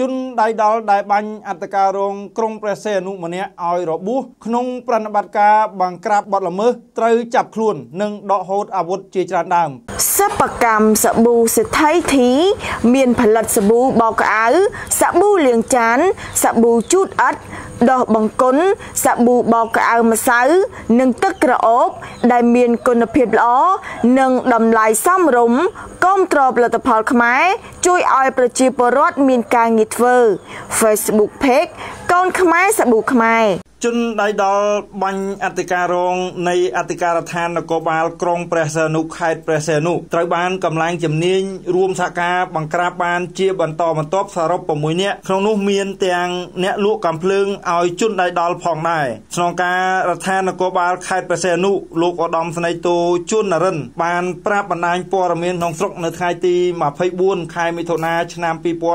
ជនដៃដល់ដែលបាញ់អត្តការរងក្រុងព្រះសីហនុម្នាក់ឲ្យរបួសក្នុងប្រតិបត្តិការបង្ក្រាបបទល្មើសត្រូវចាប់ខ្លួន និងដកហូតអាវុធជាច្រើនដើមសិប្បកម្មសាប៊ូសេដ្ឋីធី មានផលិតសាប៊ូបោកក្អៅសាប៊ូលាងចានសាប៊ូជូតអិត ដោះបង្គន់សាប៊ូបោកក្អៅម្សៅ និងទឹកក្រអូប ដែលមានគុណភាពល្អនិងតម្លៃសមរម្យគាំទ្រផលិតផលខ្មែរជួយឲ្យប្រជាពលរដ្ឋមានការងារធ្វើ Facebook Page កូនខ្មែរសាប៊ូខ្មែរជនដៃដល់បាញ់អធិការរងនៃអធិការដ្ឋាននគរបាលក្រុងព្រះសីហនុខេត្តព្រះសីហនុត្រូវបានកម្លាំងជំនាញរួមសហការបង្ក្រាបបានជាបន្តបន្ទាប់សរុប6នាក់ក្នុងនោះមានទាំងអ្នកលក់កំភ្លើងឲ្យជនដៃដល់ផងដែរស្នងការរដ្ឋាននគរបាលខេត្តព្រះសីហនុលោកឧត្តមស្នេហ៍តូជួននរិន បានប្រាប់បណ្ដាញព័ត៌មានក្នុងស្រុកនៅថ្ងៃទី24ខែមិថុនាឆ្នាំ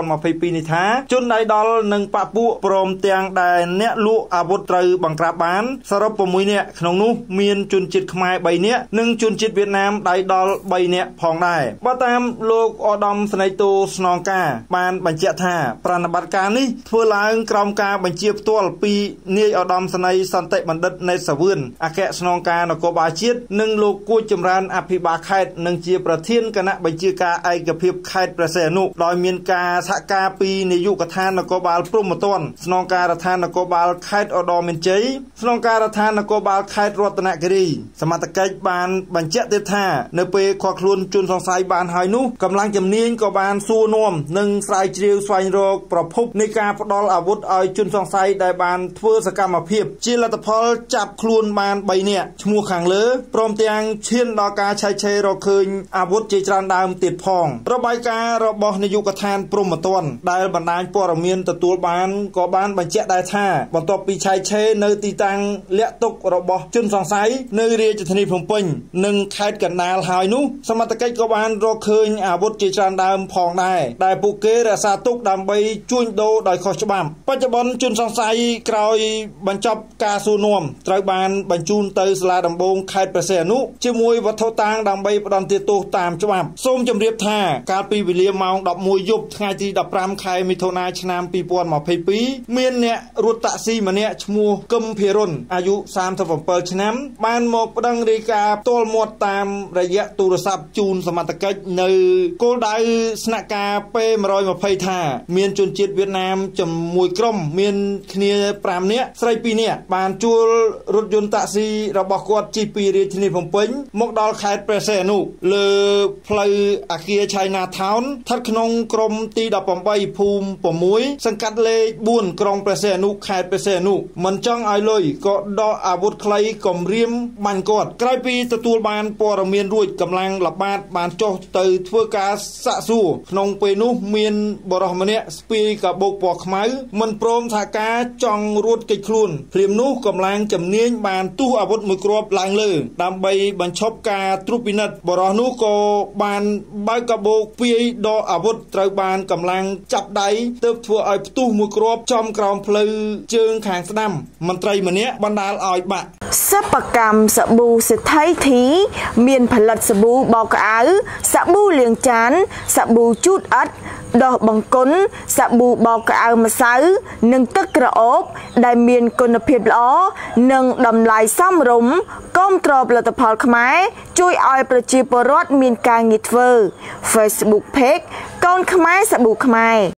2022នេះថាជនដៃដល់និងបពុព្រមទាំងដែលអ្នកលក់អាវុធត្រូវបង្ក្រាបបានសរុប6នាក់ក្នុងនោះមានជនជាតិខ្មែរ3នាក់និងជនជាតិវៀតណាមដៃដល់3នាក់ផងដែរបើតាមលោកឧត្តមស្នេហ៍តូស្នងការ បានបញ្ជាក់ថាប្រណិប័តការនេះធ្វើឡើងក្រោមការបញ្ជាផ្ទាល់ពីនាយឧត្តមស្នេហ៍សន្តិបណ្ឌិតណេតសាវឿនអគ្គស្នងការនគរបាលជាតិនិងលោកគួចចម្រើនអភិបាលខេត្តនិងជាប្រធានគណៈបញ្ជាការឯកភាពខេត្តព្រះសីហនុដោយមានការសហការពីនាយកដ្ឋាននគរបាលព្រំប្រទានស្នងការរដ្ឋាននគរបាលខេត្តឧត្តរមានជ័យស្នងការរដ្ឋាននគរបាលខេត្តរតនគិរីសមត្ថកិច្ចបានបញ្ជាក់ទៀតថានៅពេលខកខ្លួនជនសង្ស័យបានហើយនោះកម្លាំងជំនាញក៏បានសួរនាំនិងស្រាវជ្រាវស្វែងរកប្រភពនៃការផ្ដាល់អាវុធឲ្យជនសង្ស័យដែលបានធ្វើសកម្មភាពជាលទ្ធផលចាប់ខ្លួនបាន3នាក់ឈ្មោះខាងលើព្រមទាំងឈានដល់ការឆែកឆេររកឃើញអាវុធជាច្រើនដើមទៀតផងរបាយការណ៍របស់នាយកដ្ឋានព្រំប្រទានដែលបណ្ដាញព័ត៌មានទទួលបានក៏បានបញ្ជាក់ដែរថាបន្ទាប់ពីឆែកឆេរនៅទីតាំងលាក់ទុករបស់ជនសង្ស័យនៅរាជធានីភ្នំពេញនិងខេត្តកណ្ដាលហើយនោះសមត្ថកិច្ចក៏បានរកឃើញអាវុធជាច្រើនដើមផងដែរដែលពួកគេរក្សាទុកដើម្បីជួញដូរដោយខុសច្បាប់បច្ចុប្បន្នជនសង្ស័យក្រោយបញ្ចប់ការសួរនាំត្រូវបានបញ្ជូនទៅសាលាដំបងខេត្តព្រះសីហនុជាមួយវត្ថុតាងដើម្បីផ្ដន្ទាទោសតាមច្បាប់សូមជម្រាបថាកាលពីវេលាម៉ោង11យប់ថ្ងៃទី15ខែមិថុនាឆ្នាំ2022មានអ្នករត់តាក់ស៊ីម្នាក់ឈ្មោះកឹមភិរុនអាយុ37ឆ្នាំ បានមកប្តឹងរាយការណ៍ផ្ទាល់មាត់តាមរយៈទូរស័ព្ទជូនសមត្ថកិច្ចនៅគោលដៅស្នាក់ការ P120 ថា មានជនជាតិវៀតណាមជាមួយក្រុមមានគ្នា5នាក់ស្រី2នាក់បានជួលរថយន្តតាក់ស៊ីរបស់គាត់ជិះពីរាជធានីភ្នំពេញមកដល់ខេត្តព្រះសីហនុលើផ្លូវអាគារ China Town ស្ថិតក្នុងក្រុមទី18ភូមិ6សង្កាត់លេខ4ក្រុងព្រះសីហនុខេត្តព្រះសីហនុមិនចង់ឲ្យលុយក៏ដកអាវុធខ្លីគំរាមបាញ់គាត់ក្រោយពីទទួលបានព័ត៌មានរួចកម្លាំងល្បាតបានចុះទៅធ្វើការសាកសួរក្នុងពេលនោះមានបរិសម្នាក់ស្ពាយកាបូកពណ៌ខ្មៅមិនព្រមថាការចង់រួតកិច្ចខ្លួនព្រាមនោះកម្លាំងជំនាញបានទុះអាវុធមួយគ្រាប់ឡើងលើ ដើម្បីបញ្ឈប់ការត្រួតពិនិត្យបរិសនោះក៏បានបើកកាបូកពាយដកអាវុធត្រូវបានកម្លាំងចាប់ដៃទើបធ្វើឲ្យផ្ទុះមួយគ្រាប់ចំក្រោមផ្លូវជើងខាងស្ដាំមន្ត្រីម្នាក់បណ្ដាលឲ្យបាក់សិប្បកម្មសាប៊ូសេដ្ឋីធី មានផលិតសាប៊ូបោកក្អៅសាប៊ូលាងចានសាប៊ូជូតអិតដោះបង្គន់សាប៊ូបោកក្អៅម្សៅនិងទឹកក្រអូប ដែលមានគុណភាពល្អនិងតម្លៃសមរម្យគាំទ្រផលិតផលខ្មែរជួយឲ្យប្រជាពលរដ្ឋមានការងារធ្វើ Facebook Page កូនខ្មែរសាប៊ូខ្មែរ